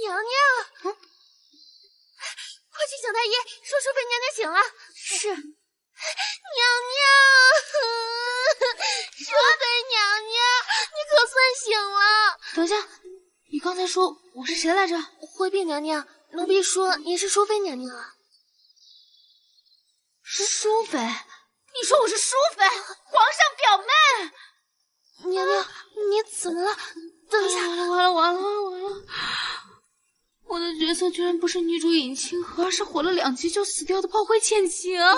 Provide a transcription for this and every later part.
娘娘，快去请太医，说淑妃娘娘醒了。是。娘娘，淑妃娘娘，你可算醒了。等一下，你刚才说我是谁来着？回禀娘娘，奴婢说您是淑妃娘娘啊。是淑妃？你说我是淑妃？皇上表妹？娘娘，你怎么了？等一下，完了完了完了完了！我的角色居然不是女主尹清河，而是活了两集就死掉的炮灰浅晴。啊！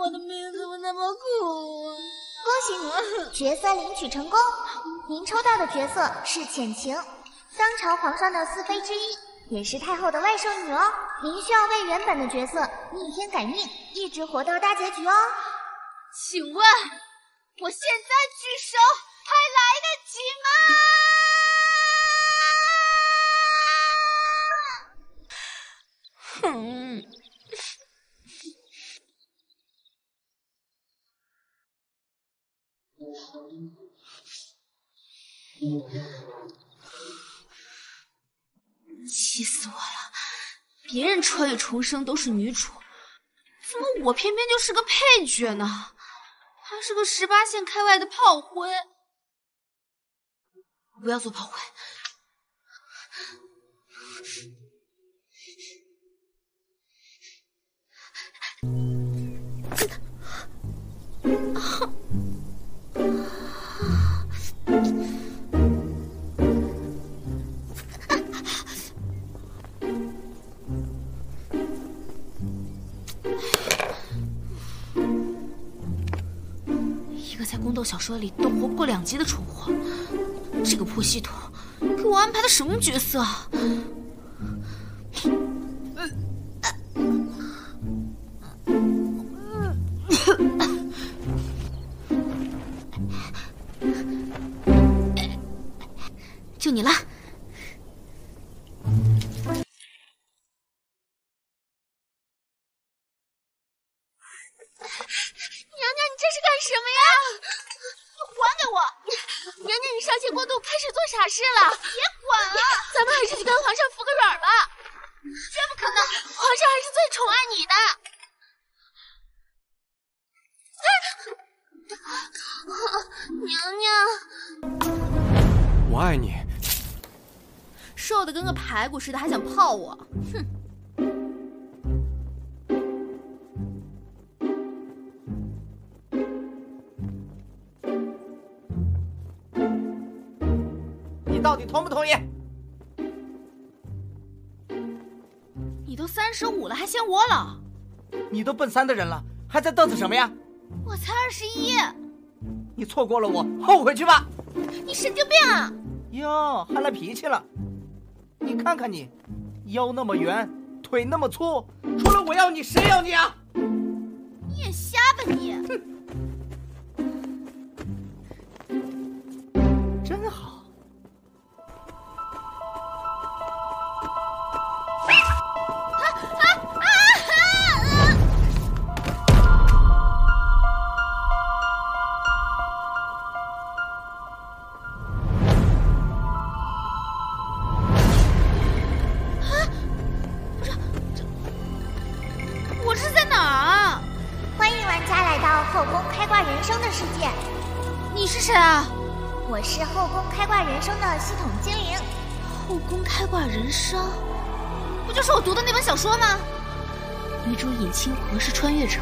我的命怎么那么苦啊？恭喜你，角色领取成功。您抽到的角色是浅晴，当朝皇上的四妃之一，也是太后的外甥女哦。您需要为原本的角色逆天改命，一直活到大结局哦。请问，我现在举手还来得及吗？哼！气死我了！别人穿越重生都是女主，怎么我偏偏就是个配角呢？还是个十八线开外的炮灰。不要做炮灰。一个在宫斗小说里都活不过两集的蠢货，这个破系统给我安排的什么角色啊？个排骨似的，还想泡我？哼！你到底同不同意？你都三十五了，还嫌我老？你都奔三的人了，还在嘚瑟什么呀？我才二十一。你错过了我，后悔去吧！你神经病啊！哟，还来脾气了？你看看你，腰那么圆，腿那么粗，除了我要你，谁要你啊？你眼瞎吧你！哼，小说吗？女主尹清河是穿越者，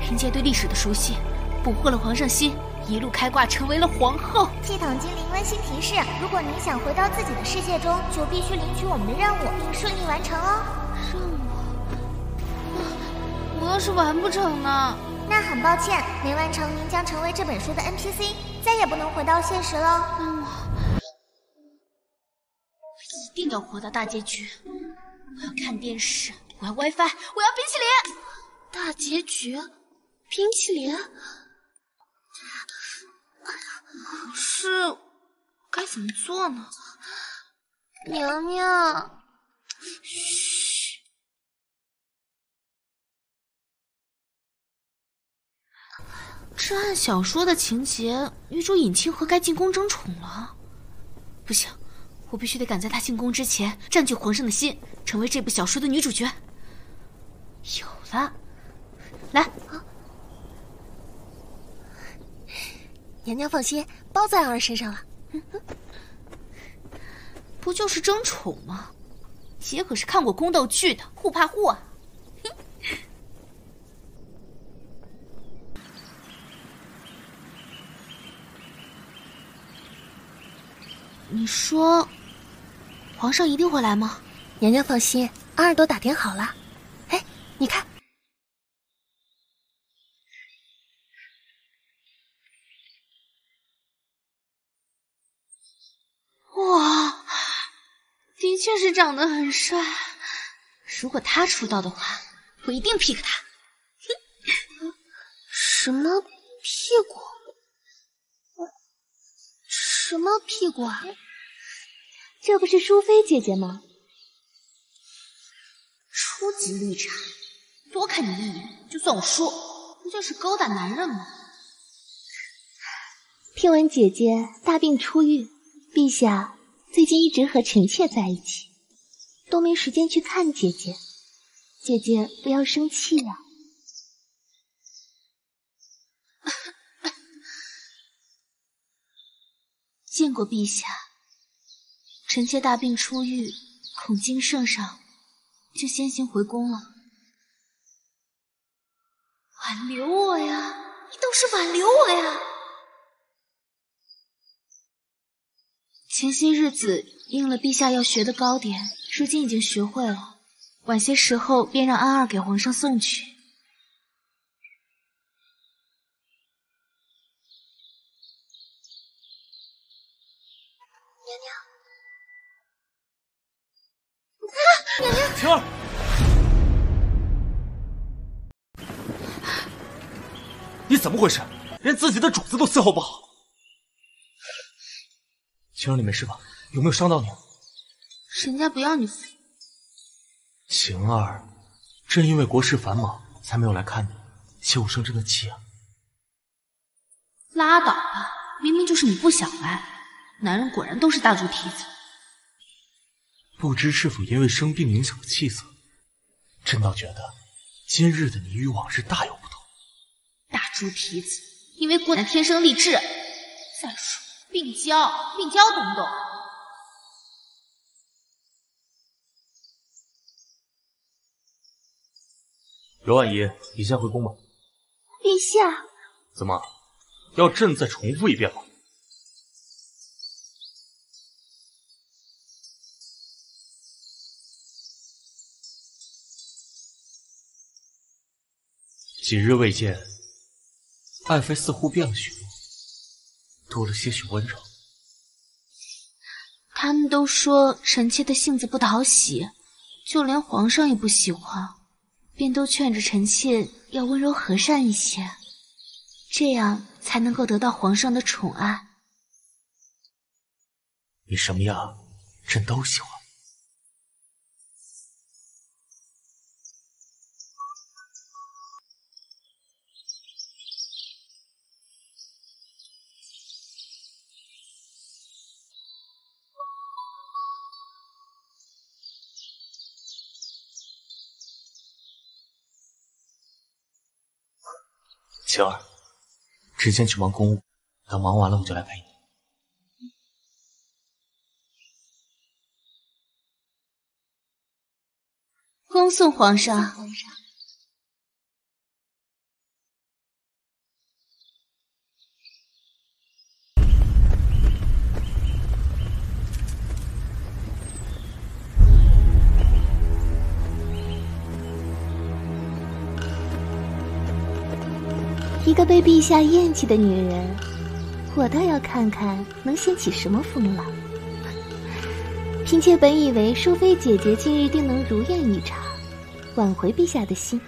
凭借对历史的熟悉，捕获了皇上心，一路开挂成为了皇后。系统精灵温馨提示：如果您想回到自己的世界中，就必须领取我们的任务并顺利完成哦。任务？我要是完不成呢？那很抱歉，没完成，您将成为这本书的 NPC，再也不能回到现实了。一定要活到大结局！我要看电视，我要 WiFi，我要冰淇淋！大结局，冰淇淋。可是该怎么做呢？娘娘，嘘。这按小说的情节，女主尹清河该进宫争宠了。不行，我必须得赶在他进宫之前占据皇上的心，成为这部小说的女主角。有了，来，娘娘放心，包在儿儿身上了。不就是争宠吗？姐可是看过宫斗剧的，护怕护啊！你说，皇上一定会来吗？娘娘放心，阿儿都打点好了。哎，你看，哇，的确是长得很帅。如果他出道的话，我一定 pick 他。什么屁股？什么屁股啊？这不是淑妃姐姐吗？初级绿茶，多看你一眼就算我输，不就是勾搭男人吗？听闻姐姐大病初愈，陛下最近一直和臣妾在一起，都没时间去看姐姐。姐姐不要生气呀。见过陛下，臣妾大病初愈，恐惊圣上，就先行回宫了。挽留我呀！你倒是挽留我呀！前些日子应了陛下要学的糕点，如今已经学会了，晚些时候便让安儿给皇上送去。么回事？连自己的主子都伺候不好。晴儿，你没事吧？有没有伤到你？人家不要你扶。晴儿，正因为国事繁忙，才没有来看你，切勿生真的气啊！拉倒吧，明明就是你不想来。男人果然都是大猪蹄子。不知是否因为生病影响了气色，朕倒觉得今日的你与往日大有。大猪蹄子，因为孤男天生丽质。再说病娇，病娇懂不懂？柔婉仪，你先回宫吧。陛下，怎么，要朕再重复一遍吗？几日未见，爱妃似乎变了许多，多了些许温柔。他们都说臣妾的性子不讨喜，就连皇上也不喜欢，便都劝着臣妾要温柔和善一些，这样才能够得到皇上的宠爱。你什么样，朕都喜欢。晴儿，朕先去忙公务，等忙完了我就来陪你。恭送皇上。一个被陛下厌弃的女人，我倒要看看能掀起什么风浪。嫔妾本以为淑妃姐姐今日定能如愿以偿，挽回陛下的心，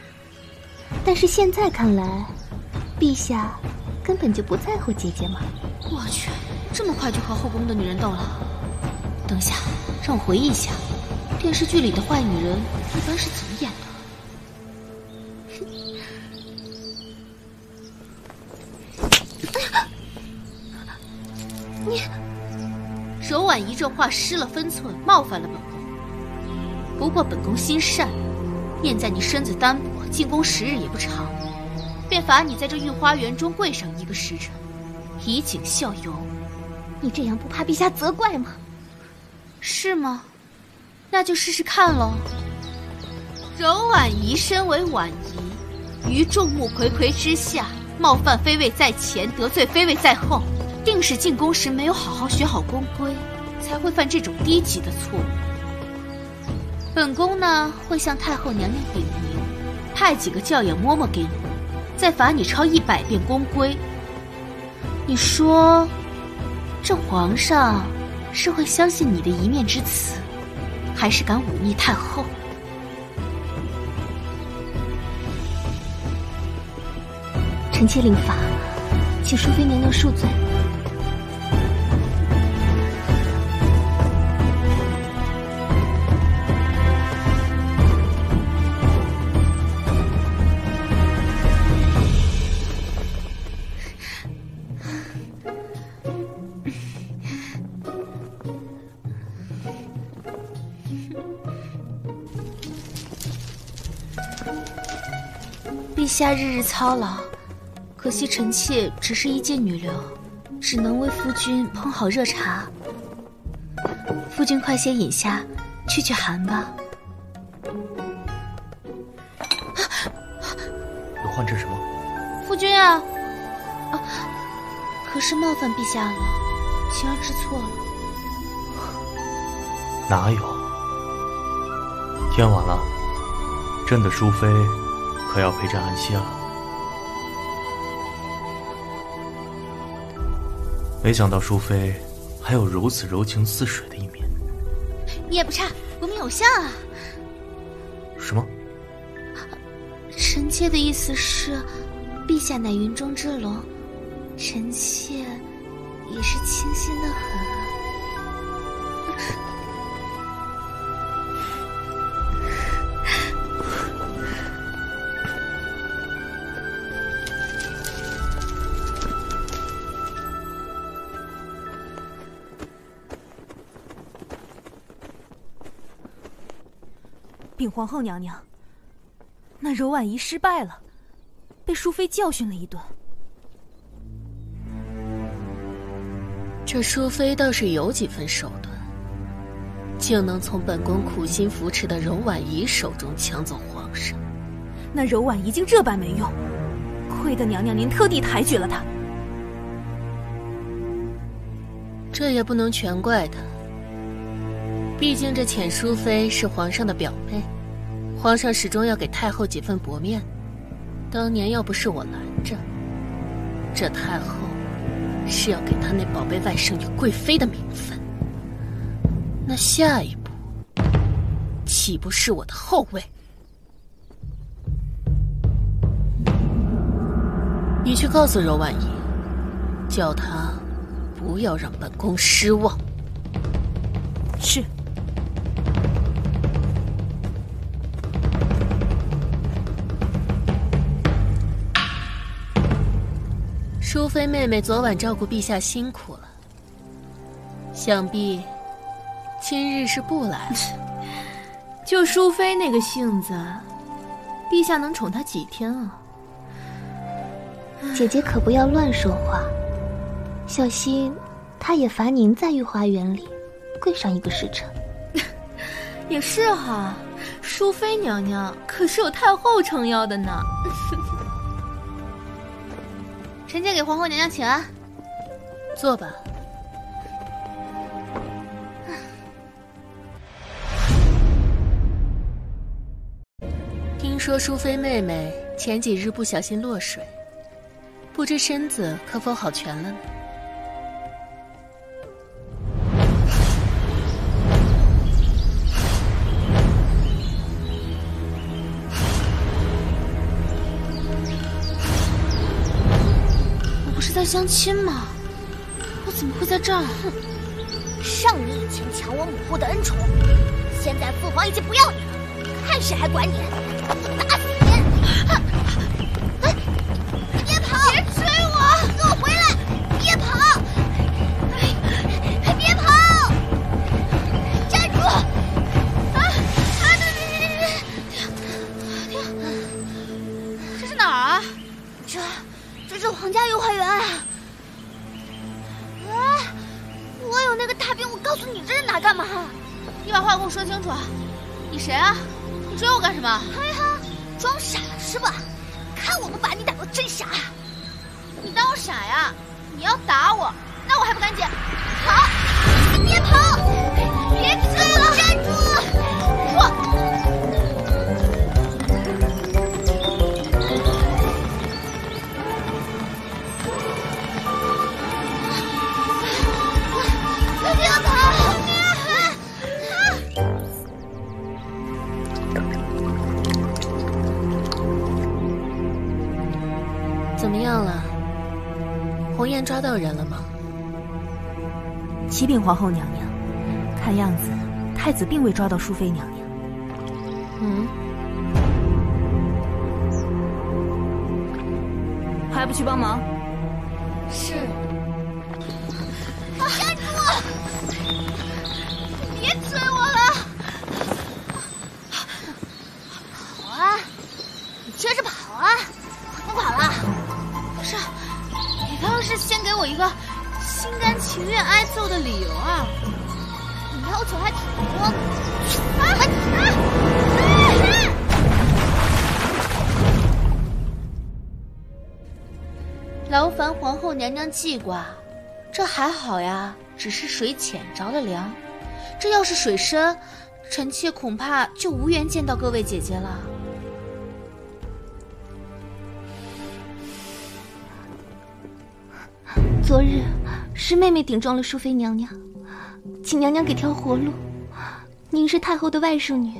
但是现在看来，陛下根本就不在乎姐姐嘛。我去，这么快就和后宫的女人斗了？等下，让我回忆一下，电视剧里的坏女人一般是怎么演的？你柔婉仪这话失了分寸，冒犯了本宫。不过本宫心善，念在你身子单薄，进宫时日也不长，便罚你在这御花园中跪上一个时辰，以儆效尤。你这样不怕陛下责怪吗？是吗？那就试试看喽。柔婉仪身为婉仪，于众目睽睽之下，冒犯妃位在前，得罪妃位在后，定是进宫时没有好好学好宫规，才会犯这种低级的错误。本宫呢，会向太后娘娘禀明，派几个教养嬷嬷给你，再罚你抄一百遍宫规。你说？这皇上是会相信你的一面之词，还是敢忤逆太后？臣妾领罚，请淑妃娘娘恕罪。陛下日日操劳，可惜臣妾只是一介女流，只能为夫君烹好热茶。夫君快些饮下，去去寒吧。有患者什么？夫君啊，啊，可是冒犯陛下了，晴儿知错了。哪有？天晚了，朕的淑妃。可要陪着安歇了。没想到淑妃还有如此柔情似水的一面。你也不差，国民偶像啊！什么？臣妾的意思是，陛下乃云中之龙，臣妾也是清新的很。禀皇后娘娘，那柔婉仪失败了，被淑妃教训了一顿。这淑妃倒是有几分手段，竟能从本宫苦心扶持的柔婉仪手中抢走皇上。那柔婉仪竟这般没用，亏得娘娘您特地抬举了她。这也不能全怪她。毕竟这浅淑妃是皇上的表妹，皇上始终要给太后几分薄面。当年要不是我拦着，这太后是要给她那宝贝外甥女贵妃的名分，那下一步岂不是我的后位？你去告诉柔婉仪，叫她不要让本宫失望。是。淑妃妹妹昨晚照顾陛下辛苦了，想必今日是不来了。就淑妃那个性子，陛下能宠她几天啊？姐姐可不要乱说话，小心她也罚您在御花园里跪上一个时辰。也是哈，淑妃娘娘可是有太后撑腰的呢。臣妾给皇后娘娘请安，坐吧。听说淑妃妹妹前几日不小心落水，不知身子可否好全了呢？在相亲吗？我怎么会在这儿？哼！上你以前抢我母后的恩宠，现在父皇已经不要你了，看谁还管你！我打死你！哼元。啊！我有那个大兵，我告诉你这是哪干嘛？你把话给我说清楚。你谁啊？你追我干什么？哎呀，装傻是吧？看我不把你打到真傻！你当我傻呀？你要打我，那我还不赶紧红颜抓到人了吗？启禀皇后娘娘，看样子太子并未抓到淑妃娘娘。嗯，还不去帮忙？是。一个心甘情愿挨揍的理由啊！你要求还挺多。劳烦皇后娘娘记挂，这还好呀，只是水浅着了凉。这要是水深，臣妾恐怕就无缘见到各位姐姐了。昨日是妹妹顶撞了淑妃娘娘，请娘娘给条活路。您是太后的外甥女，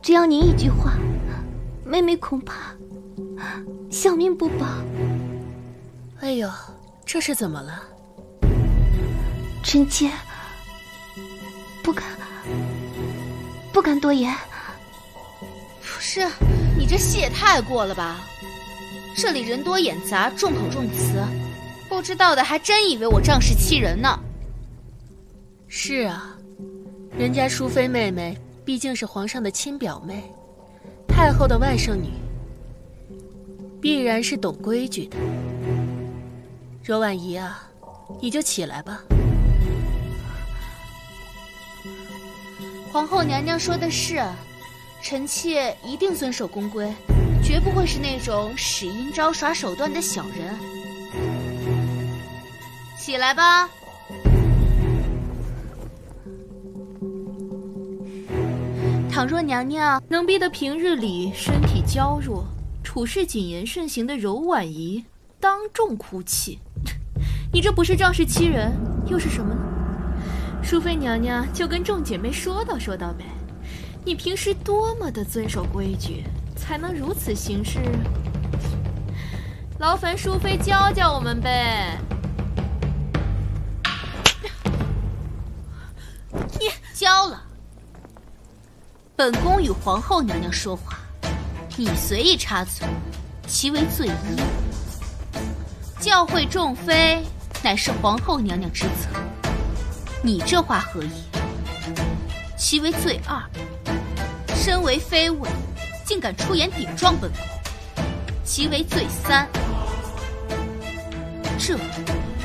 只要您一句话，妹妹恐怕小命不保。哎呦，这是怎么了？臣妾不敢，不敢多言。不是，你这戏也太过了吧？这里人多眼杂，众口众词。不知道的还真以为我仗势欺人呢。是啊，人家淑妃妹妹毕竟是皇上的亲表妹，太后的外甥女，必然是懂规矩的。柔婉仪啊，你就起来吧。皇后娘娘说的是，臣妾一定遵守宫规，绝不会是那种使阴招耍手段的小人。起来吧！倘若娘娘能逼得平日里身体娇弱、处事谨言慎行的柔婉仪当众哭泣，你这不是仗势欺人，又是什么呢？淑妃娘娘就跟众姐妹说道说道呗。你平时多么的遵守规矩，才能如此行事？劳烦淑妃教教我们呗。交了。本宫与皇后娘娘说话，你随意插嘴，其为罪一；教诲众妃，乃是皇后娘娘之责，你这话何意？其为罪二。身为妃位，竟敢出言顶撞本宫，其为罪三。这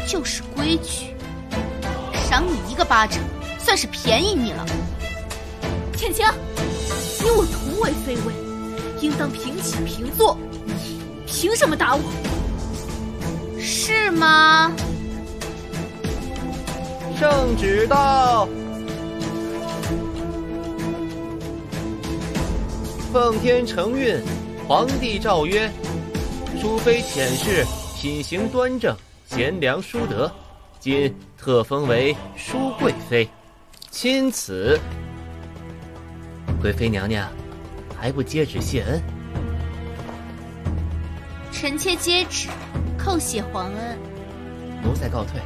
就是规矩，赏你一个巴掌。算是便宜你了，浅清，你我同为妃位，应当平起平坐，凭什么打我？是吗？圣旨到，奉天承运，皇帝诏曰：淑妃浅氏品行端正，贤良淑德，今特封为淑贵妃。钦此，贵妃娘娘，还不接旨谢恩？臣妾接旨，叩谢皇恩。奴才告退。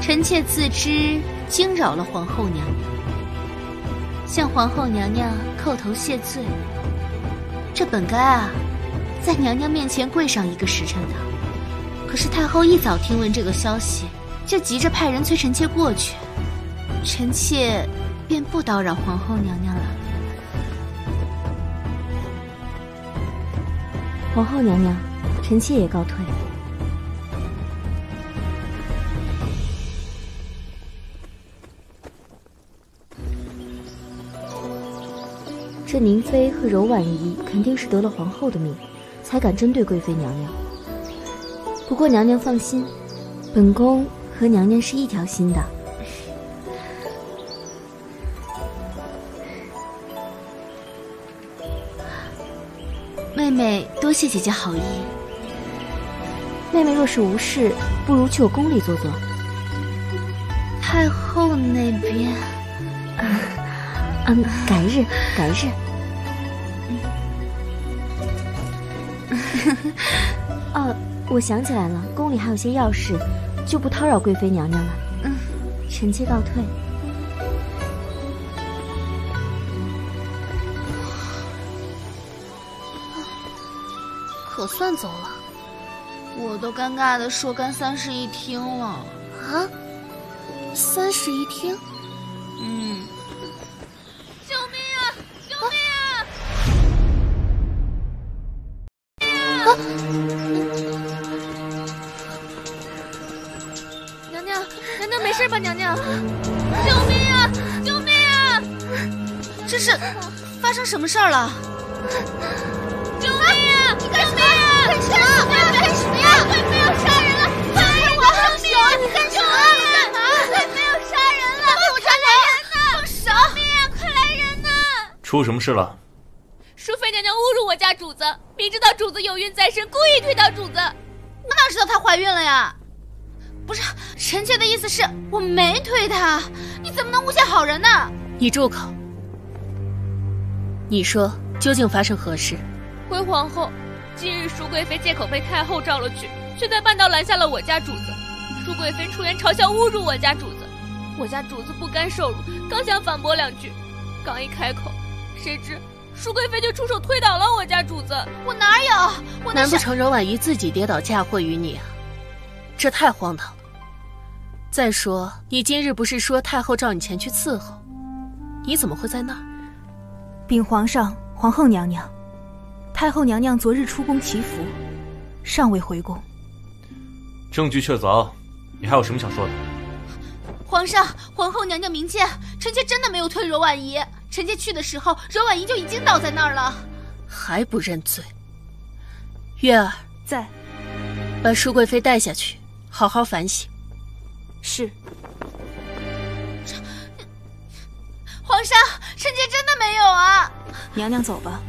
臣妾自知惊扰了皇后娘娘，向皇后娘娘叩头谢罪。这本该啊。在娘娘面前跪上一个时辰的，可是太后一早听闻这个消息，就急着派人催臣妾过去。臣妾便不叨扰皇后娘娘了。皇后娘娘，臣妾也告退。这宁妃和柔婉仪肯定是得了皇后的命，才敢针对贵妃娘娘。不过娘娘放心，本宫和娘娘是一条心的。妹妹多谢姐姐好意。妹妹若是无事，不如去我宫里坐坐。太后那边，嗯，改日，改日。我想起来了，宫里还有些要事，就不叨扰贵妃娘娘了。嗯，臣妾告退。可算走了，我都尴尬的说干三室一厅了啊！三室一厅？什么事儿了？救命啊！你干什么呀？干什么？干什么呀？贵妃要杀人了！快来我放手！你干什么？干嘛？贵妃要杀人了！快来人呐！放手！救命啊！快来人呐！出什么事了？淑妃娘娘侮辱我家主子，明知道主子有孕在身，故意推倒主子。我哪知道她怀孕了呀？不是，臣妾的意思是我没推她，你怎么能诬陷好人呢？你住口！你说究竟发生何事？回皇后，今日淑贵妃借口被太后召了去，却在半道拦下了我家主子。淑贵妃出言嘲笑侮辱我家主子，我家主子不甘受辱，刚想反驳两句，刚一开口，谁知淑贵妃就出手推倒了我家主子。我哪有？我难不成柔婉仪自己跌倒嫁祸于你啊？这太荒唐了！再说，你今日不是说太后召你前去伺候，你怎么会在那儿？禀皇上、皇后娘娘。太后娘娘昨日出宫祈福，尚未回宫。证据确凿，你还有什么想说的？皇上、皇后娘娘明鉴，臣妾真的没有推柔婉仪。臣妾去的时候，柔婉仪就已经倒在那儿了。还不认罪？月儿在，把淑贵妃带下去，好好反省。是。皇上，臣妾真的没有啊。娘娘走吧。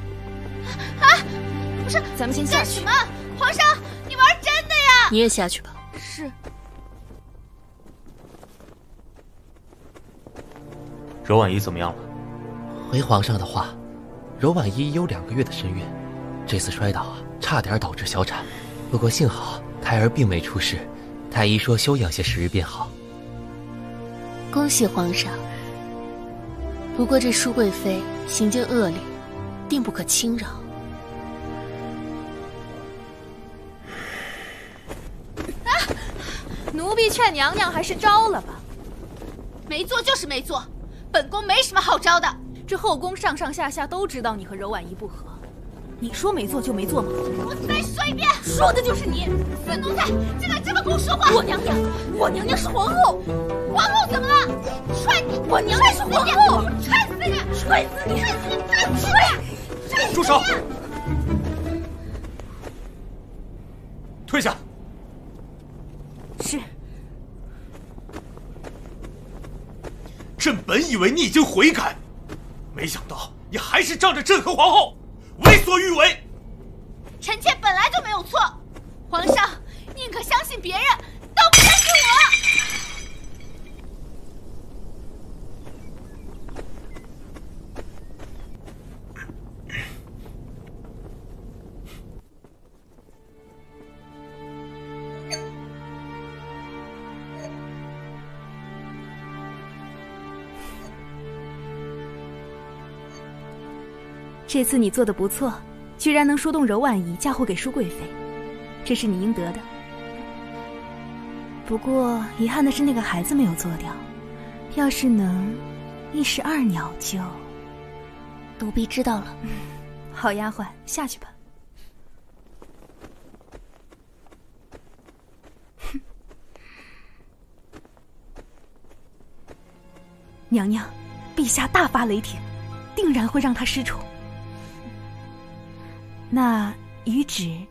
啊，不是，咱们先下去。干什么？皇上，你玩真的呀？你也下去吧。是。柔婉仪怎么样了？回皇上的话，柔婉仪有两个月的身孕，这次摔倒啊，差点导致小产。不过幸好胎儿并没出事，太医说休养些时日便好。恭喜皇上。不过这淑贵妃行径恶劣，定不可轻饶。啊！奴婢劝娘娘还是招了吧。没做就是没做，本宫没什么好招的。这后宫上上下下都知道你和柔婉仪不和，你说没做就没做吗？我再说一遍，说的就是你，死奴才，竟敢这么跟我说话！我娘娘，我娘娘是皇后，皇后怎么了？踹你！我娘是皇后，踹死你！踹死你！踹死你！快踹！住手！退下。是。朕本以为你！已经悔改，没想到你！还是仗着朕和皇后为所欲为。臣妾本来就没有错，皇上宁可相信别人，这次你做的不错，居然能说动柔婉仪嫁祸给淑贵妃，这是你应得的。不过遗憾的是，那个孩子没有做掉。要是能，一石二鸟就。奴婢知道了。好丫鬟，下去吧。哼 娘娘，陛下大发雷霆，定然会让他失宠。那谕旨。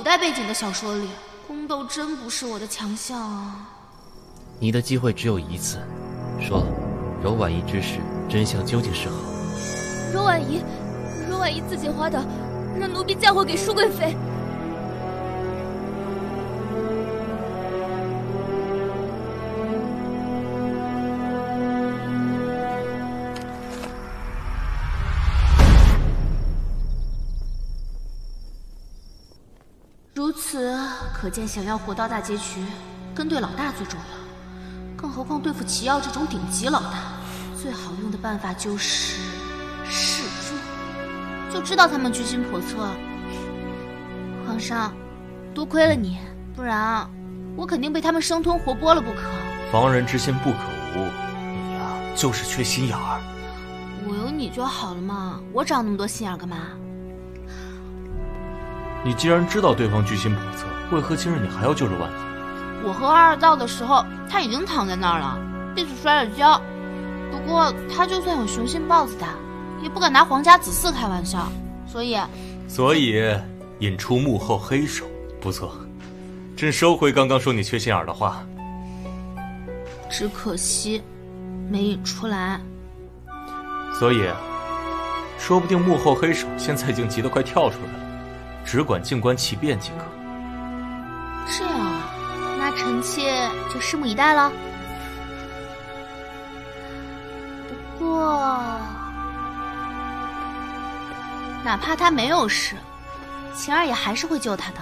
古代背景的小说里？宫斗真不是我的强项啊！你的机会只有一次，说，柔婉仪之事真相究竟是何？柔婉仪，柔婉仪自己滑倒，让奴婢嫁祸给舒贵妃。可见，想要活到大结局，跟对老大最重要。更何况对付齐耀这种顶级老大，最好用的办法就是示弱，就知道他们居心叵测。皇上，多亏了你，不然我肯定被他们生吞活剥了不可。防人之心不可无，你呀就是缺心眼儿。我有你就好了嘛，我长那么多心眼干嘛？你既然知道对方居心叵测，为何今日你还要救着万子？我和二到的时候，他已经躺在那儿了，鼻子摔了跤。不过他就算有雄心豹子胆，也不敢拿皇家子嗣开玩笑，所以……所以引出幕后黑手，不错。朕收回刚刚说你缺心眼的话。只可惜，没引出来。所以，说不定幕后黑手现在已经急得快跳出来了。只管静观其变即可。臣妾就拭目以待了。不过，哪怕他没有事，晴儿也还是会救他的。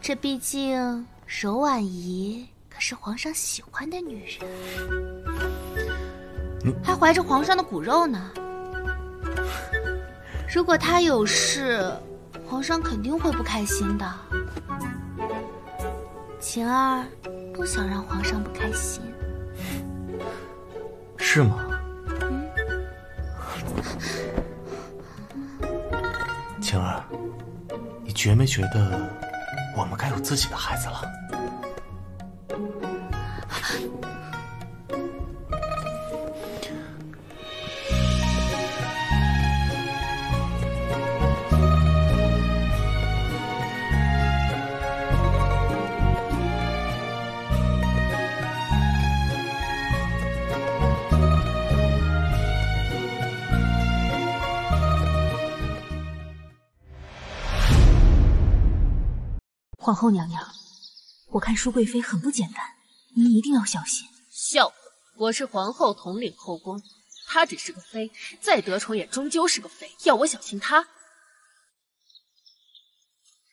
这毕竟柔婉仪可是皇上喜欢的女人，还怀着皇上的骨肉呢。如果他有事，皇上肯定会不开心的，晴儿不想让皇上不开心，是吗？晴儿，你觉没觉得我们该有自己的孩子了？皇后娘娘，我看淑贵妃很不简单，您一定要小心。笑话！我是皇后，统领后宫，她只是个妃，再得宠也终究是个妃，要我小心她？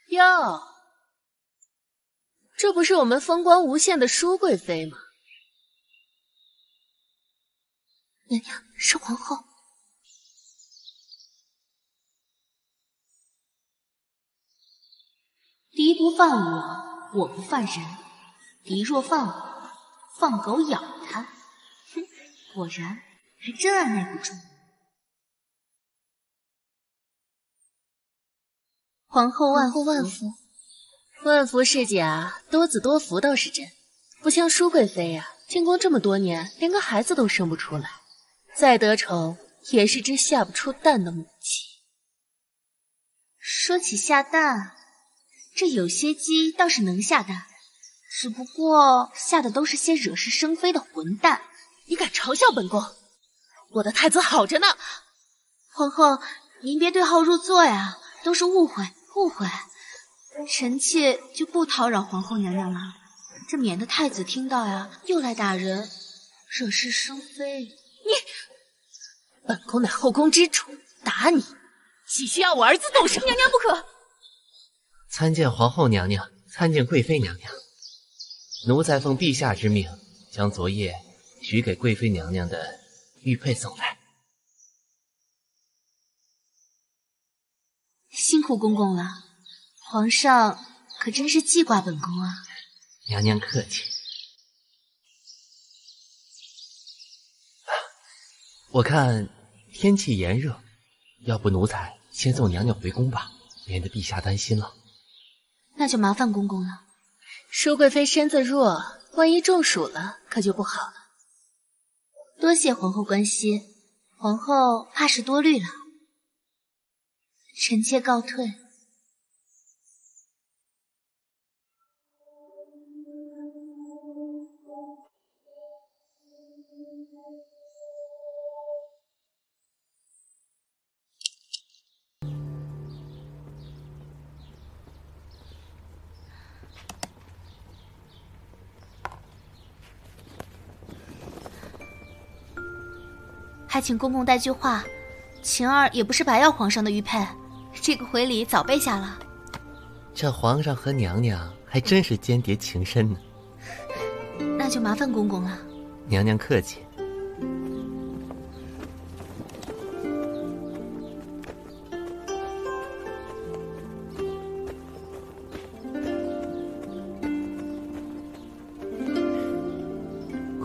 哟，这不是我们风光无限的淑贵妃吗？娘娘是皇后。敌不犯我，我不犯人。敌若犯我，放狗咬他。哼，果然还真按耐不住。皇后万福万福，万福是假，多子多福倒是真。不像舒贵妃呀，进宫这么多年，连个孩子都生不出来，再得宠也是只下不出蛋的母鸡。说起下蛋。这有些鸡倒是能下蛋，只不过下的都是些惹是生非的混蛋。你敢嘲笑本宫？我的太子好着呢。皇后，您别对号入座呀，都是误会，误会。臣妾就不叨扰皇后娘娘了，这免得太子听到呀，又来打人，惹是生非。你，本宫乃后宫之主，打你，岂需要我儿子动手？娘娘不可！参见皇后娘娘，参见贵妃娘娘。奴才奉陛下之命，将昨夜许给贵妃娘娘的玉佩送来。辛苦公公了。皇上可真是记挂本宫啊！娘娘客气。我看天气炎热，要不奴才先送娘娘回宫吧，免得陛下担心了。那就麻烦公公了。淑贵妃身子弱，万一中暑了，可就不好了。多谢皇后关心，皇后怕是多虑了。臣妾告退。请公公带句话，晴儿也不是白要皇上的玉佩，这个回礼早备下了。这皇上和娘娘还真是间谍情深呢。那就麻烦公公了。娘娘客气。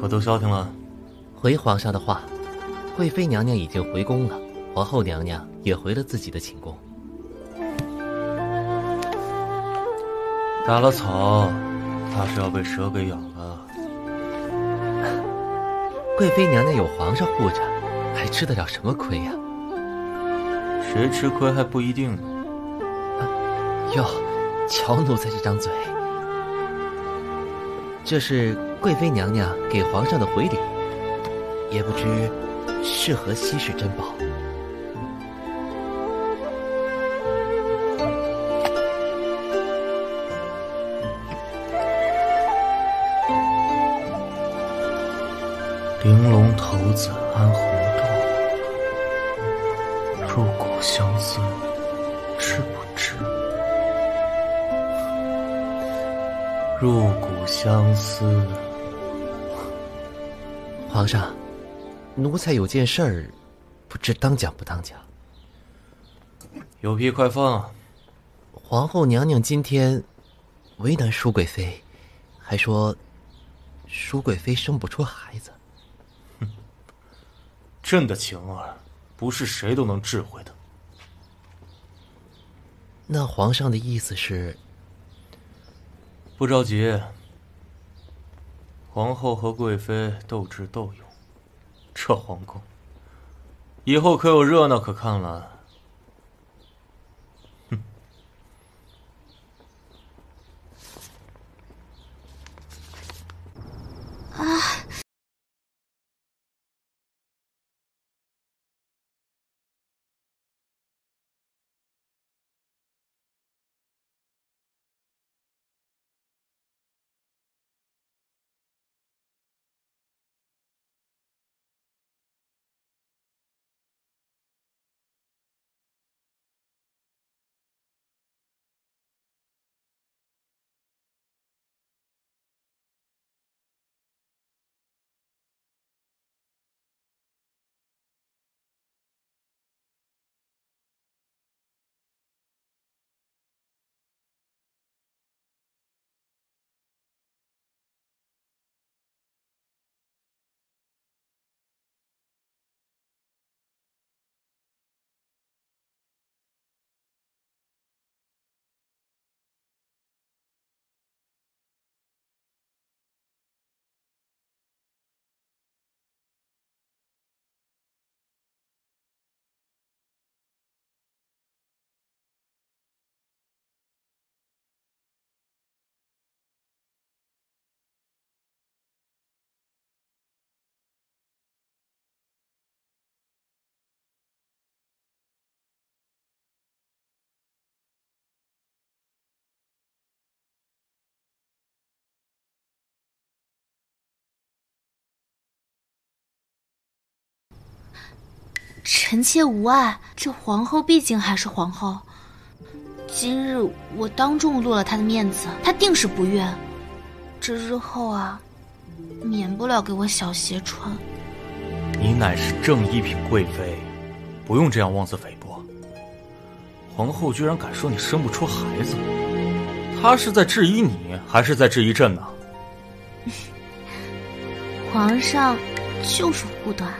可都消停了。回皇上的话。贵妃娘娘已经回宫了，皇后娘娘也回了自己的寝宫。打了草，怕是要被蛇给咬了。贵妃娘娘有皇上护着，还吃得了什么亏呀？谁吃亏还不一定呢。哟，瞧奴才这张嘴！这是贵妃娘娘给皇上的回礼，也不知。是何稀世珍宝？玲珑骰子安红豆，入骨相思，知不知？入骨相思，皇上。奴才有件事儿，不知当讲不当讲。有屁快放！皇后娘娘今天为难淑贵妃，还说淑贵妃生不出孩子。哼，朕的情儿不是谁都能智慧的。那皇上的意思是？不着急。皇后和贵妃斗智斗勇。这皇宫，以后可有热闹可看了。臣妾无碍。这皇后毕竟还是皇后，今日我当众落了她的面子，她定是不悦。这日后啊，免不了给我小鞋穿。你乃是正一品贵妃，不用这样妄自菲薄。皇后居然敢说你生不出孩子，她是在质疑你，还是在质疑朕呢？皇上就是护短。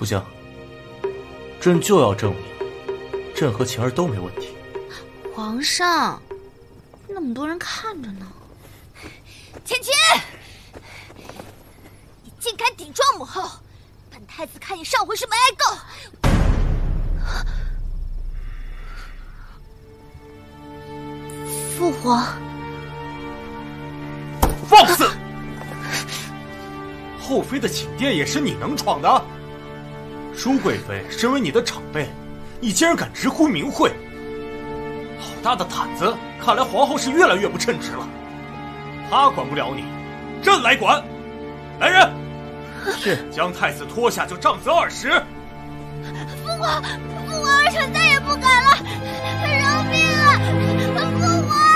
不行，朕就要证明，朕和晴儿都没问题。皇上，那么多人看着呢。芊芊，你竟敢顶撞母后！本太子看你上回是没挨够。父皇，放肆！后妃的寝殿也是你能闯的？淑贵妃身为你的长辈，你竟然敢直呼名讳，好大的胆子！看来皇后是越来越不称职了。她管不了你，朕来管。来人，是将太子拖下就杖责二十。父皇，父皇，儿臣再也不敢了，饶命啊，父皇。